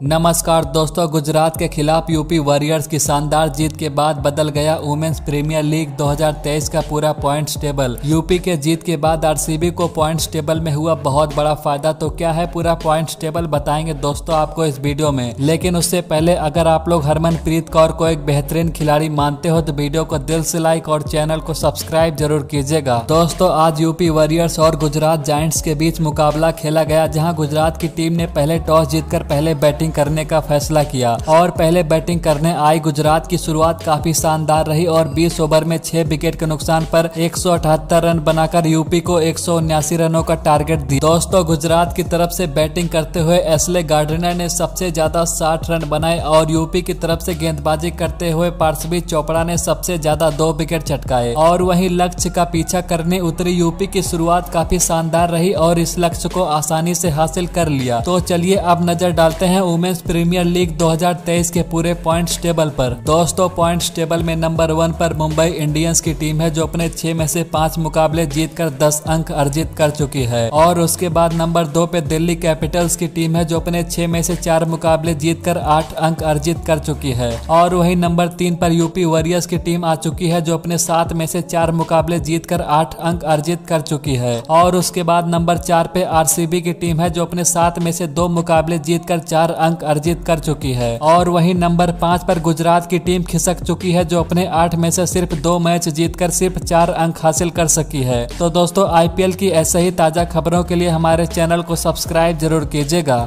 नमस्कार दोस्तों, गुजरात के खिलाफ यूपी वॉरियर्स की शानदार जीत के बाद बदल गया वुमेन्स प्रीमियर लीग 2023 का पूरा पॉइंट्स टेबल। यूपी के जीत के बाद आरसीबी को पॉइंट्स टेबल में हुआ बहुत बड़ा फ़ायदा। तो क्या है पूरा पॉइंट्स टेबल, बताएँगे दोस्तों आपको इस वीडियो में। लेकिन उससे पहले अगर आप लोग हरमनप्रीत कौर को एक बेहतरीन खिलाड़ी मानते हो तो वीडियो को दिल से लाइक और चैनल को सब्सक्राइब ज़रूर कीजिएगा। दोस्तों, आज यूपी वॉरियर्स और गुजरात जायंट्स के बीच मुकाबला खेला गया, जहाँ गुजरात की टीम ने पहले टॉस जीतकर पहले बैटिंग बैटिंग करने का फैसला किया और पहले बैटिंग करने आई गुजरात की शुरुआत काफ़ी शानदार रही और 20 ओवर में छह विकेट के नुकसान पर एक सौ अठहत्तर रन बनाकर यूपी को एक रनों का टारगेट दिया। दोस्तों, गुजरात की तरफ़ से बैटिंग करते हुए एसले गार्डनर ने सबसे ज़्यादा साठ रन बनाए और यूपी की तरफ़ से गेंदबाजी करते हुए पार्सवी चोपड़ा ने सबसे ज़्यादा दो विकेट चटकाए। और वही लक्ष्य का पीछा करने उतरी यूपी की शुरुआत काफ़ी शानदार रही और इस लक्ष्य को आसानी से हासिल कर लिया। तो चलिए, अब नज़र डालते हैं वुमेन्स प्रीमियर लीग 2023 के पूरे पॉइंट्स टेबल पर। दोस्तों पॉइंट्स टेबल में नंबर वन पर मुंबई इंडियंस की टीम है जो अपने छह में से पाँच मुकाबले जीतकर 10 अंक अर्जित कर चुकी है। और उसके बाद नंबर दो पे दिल्ली कैपिटल्स की टीम है जो अपने छह में से चार मुकाबले जीतकर आठ अंक अर्जित कर चुकी है। और वही नंबर तीन पर यूपी वॉरियर्स की टीम आ चुकी है जो अपने सात में से चार मुकाबले जीतकर आठ अंक अर्जित कर चुकी है। और उसके बाद नंबर चार पे आरसीबी की टीम है जो अपने सात में से दो मुकाबले जीतकर चार अंक अर्जित कर चुकी है और वही नंबर पाँच पर गुजरात की टीम खिसक चुकी है, जो अपने आठ में से सिर्फ़ दो मैच जीतकर सिर्फ़ चार अंक हासिल कर सकी है। तो दोस्तों आईपीएल की ऐसे ही ताज़ा खबरों के लिए हमारे चैनल को सब्सक्राइब ज़रूर कीजिएगा।